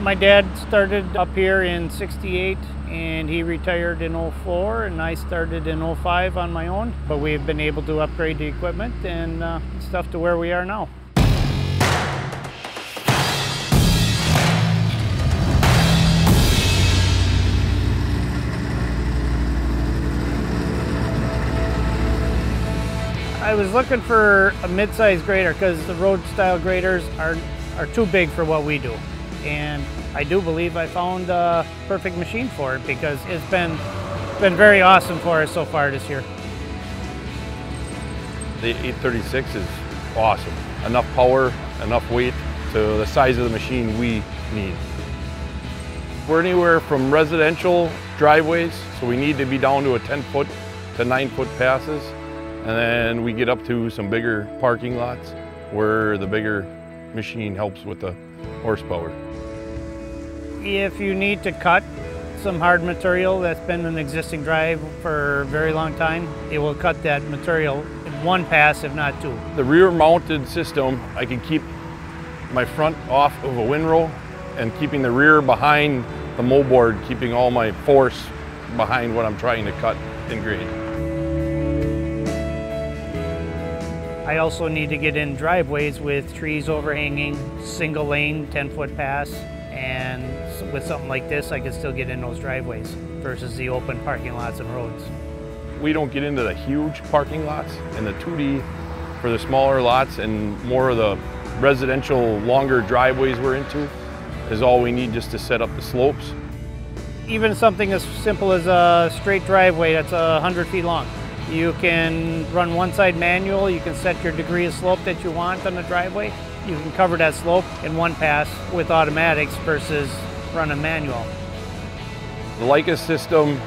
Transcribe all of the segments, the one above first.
My dad started up here in 68 and he retired in 04 and I started in 05 on my own. But we've been able to upgrade the equipment and uh, stuff to where we are now. I was looking for a mid-size grader because the road style graders are, are too big for what we do. And I do believe I found a perfect machine for it because it's been, been very awesome for us so far this year. The 836 is awesome. Enough power, enough weight to the size of the machine we need. We're anywhere from residential driveways, so we need to be down to a 10 foot to 9 foot passes. And then we get up to some bigger parking lots where the bigger machine helps with the horsepower. If you need to cut some hard material that's been an existing drive for a very long time, it will cut that material in one pass, if not two. The rear mounted system, I can keep my front off of a windrow and keeping the rear behind the moldboard, keeping all my force behind what I'm trying to cut and grade. I also need to get in driveways with trees overhanging, single lane, 10 foot pass, and with something like this, I can still get in those driveways versus the open parking lots and roads. We don't get into the huge parking lots and the 2D for the smaller lots and more of the residential longer driveways we're into is all we need just to set up the slopes. Even something as simple as a straight driveway that's 100 feet long. You can run one side manual, you can set your degree of slope that you want on the driveway. You can cover that slope in one pass with automatics versus run a manual. The Leica system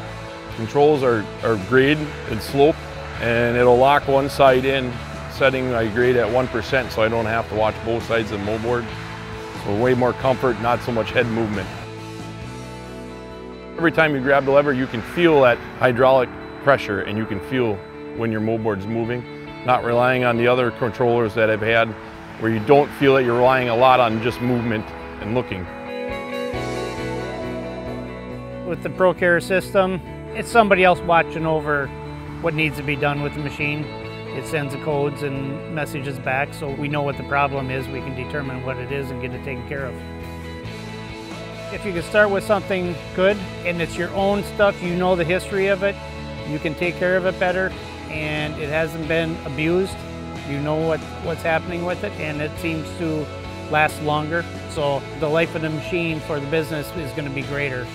controls our, our grade and slope and it'll lock one side in, setting my grade at 1% so I don't have to watch both sides of the moldboard. So way more comfort, not so much head movement. Every time you grab the lever, you can feel that hydraulic pressure and you can feel when your moldboard's moving, not relying on the other controllers that I've had where you don't feel that you're relying a lot on just movement and looking. With the ProCare system, it's somebody else watching over what needs to be done with the machine. It sends the codes and messages back so we know what the problem is, we can determine what it is and get it taken care of. If you can start with something good and it's your own stuff, you know the history of it, you can take care of it better and it hasn't been abused. You know what, what's happening with it and it seems to last longer. So the life of the machine for the business is going to be greater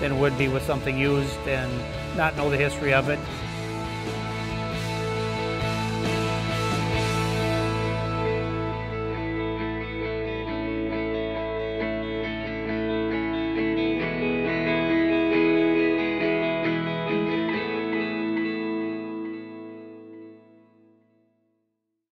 than it would be with something used and not know the history of it